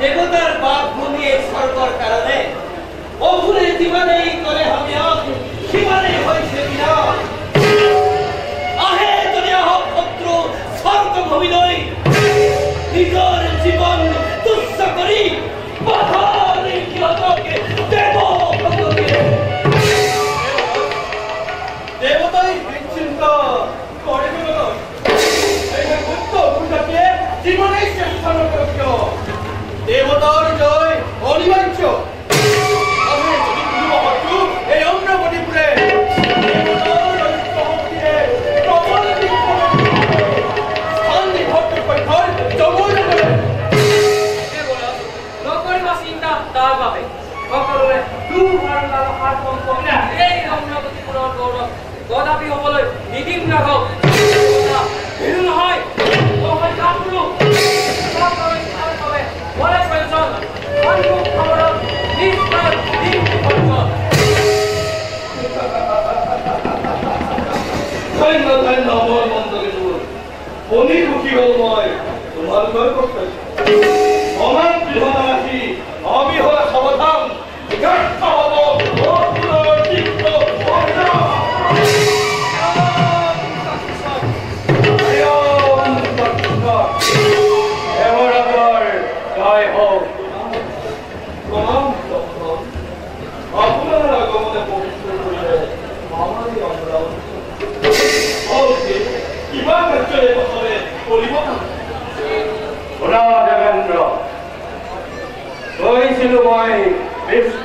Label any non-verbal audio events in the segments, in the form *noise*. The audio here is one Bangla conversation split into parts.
দেবতার বাপ ভূমিয়ে সর্বর কারণে অভুরে জীবনেই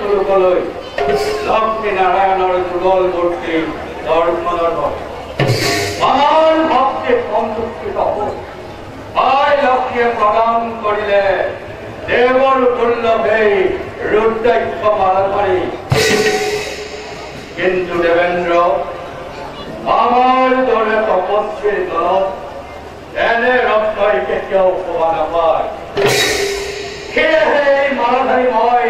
বিষ্ণুলোকলৈ লক্ষ্মী যুগল মূৰ্তি দৰ্শনৰ বাবে মহান ভক্তি সন্তুষ্টিত হ'ল আই লক্ষ্মীয়ে প্ৰদান কৰিলে দেৱৰ দুৰ্লভেই ৰুদ্ৰাক্ষ মালাধাৰী কিন্তু দেৱেন্দ্ৰ আমাৰ দৰে তপস্বীৰ দলত এনে ৰত্নই কেতিয়াও শোভা নাপায় সেয়েহে মালাধাৰী মই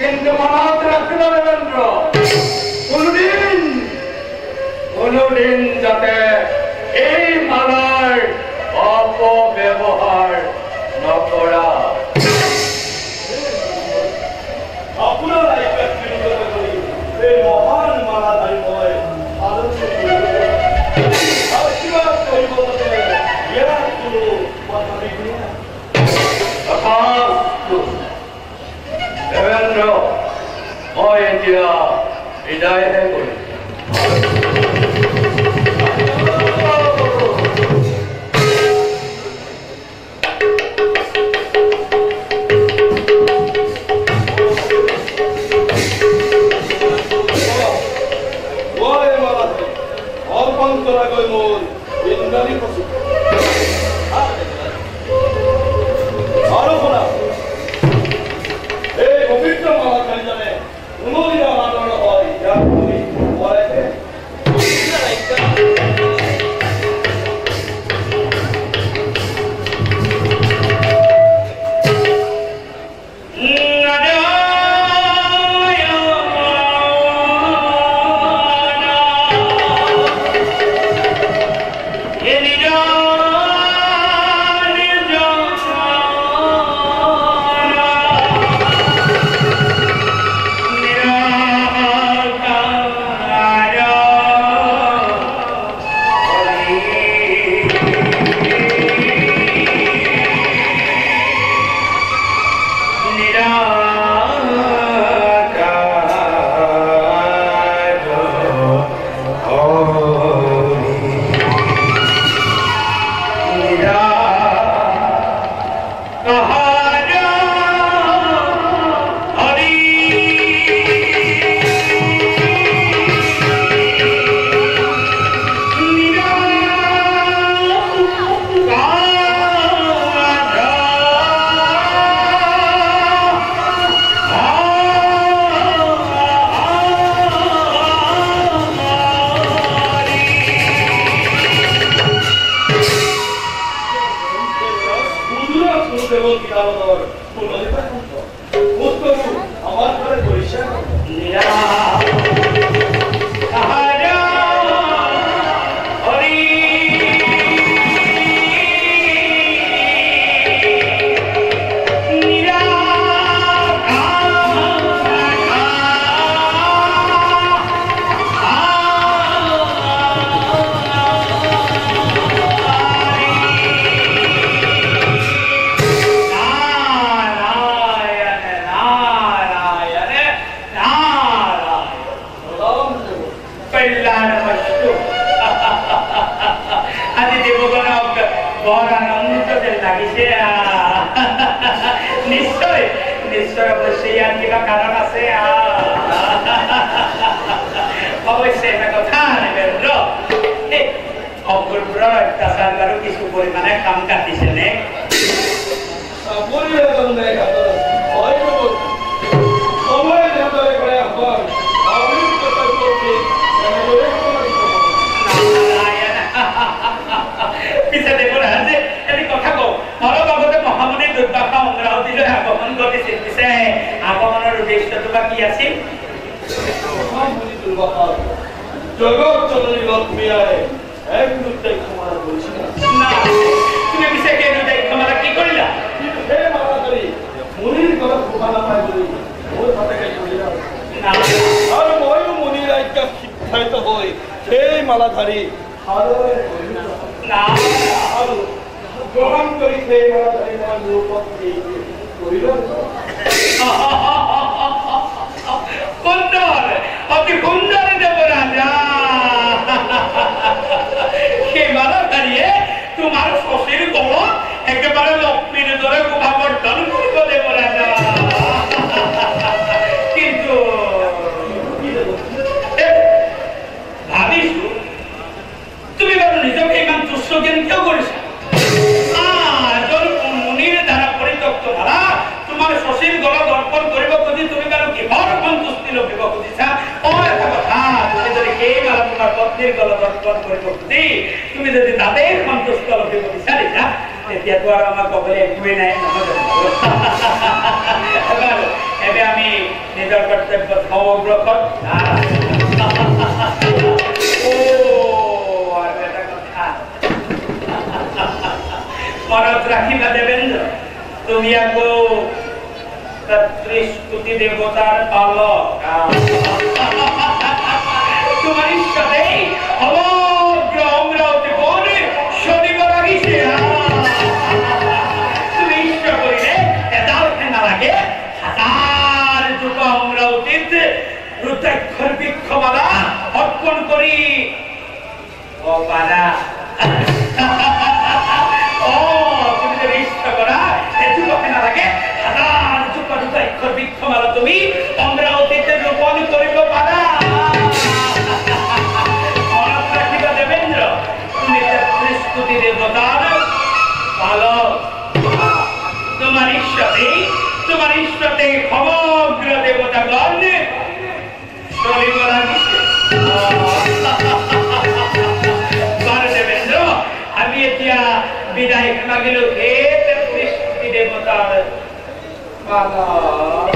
என்று மனாத்திரத்தினர் என்றோ உருடின் உருடின் தட்ட এই মালাৰ অপব্যৱহাৰ নকৰা আপনাৰ এই মহান মানা মই এতিয়া। বিদায়হে কৰিম। অৰ্পণ কৰাকৈ মোৰ ইন্দ্ৰাণী অত্যাচাৰ বাৰু কিছু পৰিমাণে কাম কাটিছেনে? কথা কওঁ। সৰব আগতে মহামুণিক সংগ্ৰাৱীলৈ আগমন ঘটিছিল। পিছে আগমনৰ উদ্দেশ্যটো বা কি আছিল? জগত জননী লক্ষ্মী আয় না তুমি পিছে সেই দুটাই ক্ষমতা কি কৰিলা কিন্তু সেই মাৰাধাৰী মুনিৰ ঘৰত শোভা নাপায় বুলি মোৰ হাতেকে কৰিলা নারায়ণ। আৰু ময়ো মুনিৰ আজ্ঞাত শিক্ষায়িত হৈ সেই মালাধাৰী সাদৰে কৰিলো। নারায়ণ। আৰু গ্ৰহণ কৰি সেই মালাধাৰী মই মোৰ পত্নী কৰিলো সুন্দৰ অতি সুন্দৰ দেৱৰাজা সেই মালাধাৰীয়ে তোমার শশীর গলত একেবারে লক্ষ্মীর দৰে শোভাবৰ্ধন তোমাৰ পত্নীৰ গলত অৰ্পণ কৰিব খুজি তুমি যদি তাতে সন্তুষ্ট লভিব বিচাৰিছা তেতিয়াতো আৰু আমাৰ ক'বলৈ একোৱেই নাই নহয় জানো? বাৰু, ଏବେ আমি নিজৰ কৰ্তব্য সমগ্ৰখন ও আৰু এটা কথা মনত ৰাখিবা দেৱেন্দ্ৰ তুমি আকৌ তেত্ৰিশ কোটি দেৱতাৰ পালক তোমাৰ ইচ্ছাতেই অ, *laughs* তুমি যদি ইচ্ছা কৰা, এজোপাকে নালাগে, হাজাৰ জোপা ৰুদ্ৰাক্ষৰ বৃক্ষমালা তুমি অমৰাৱতীতে ৰোপণ কৰিব পাৰা। মনত ৰাখিবা তুমি তেত্ৰিশ কোটি দেৱতাৰ পালক। তোমাৰ ঈশ্বৰেই তোমাৰ ঈশ্বৰেই সমগ্ৰ চলিব লাগিছে Camilo Reis é polícia de levantada. Fala.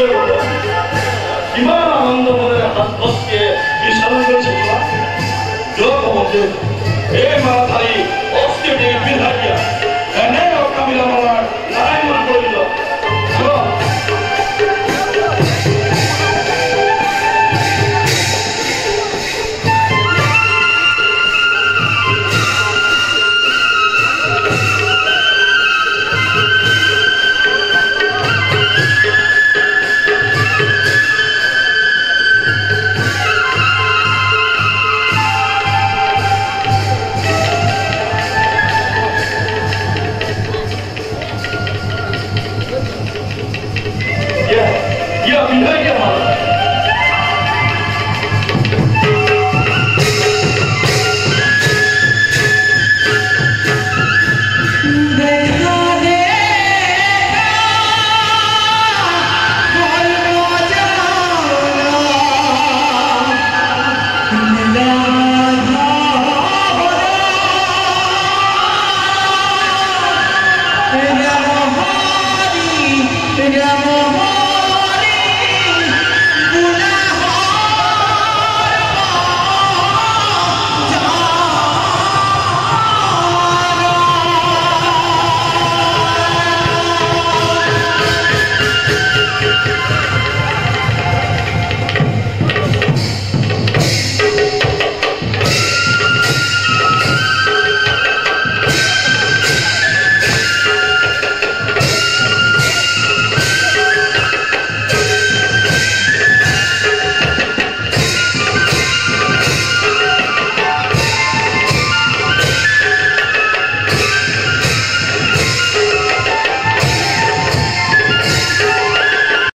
আজকে বলে ইমান আনন্দ মনে আত্মকে বিশাল করেছে যোগ মধ্যে হে মাতারী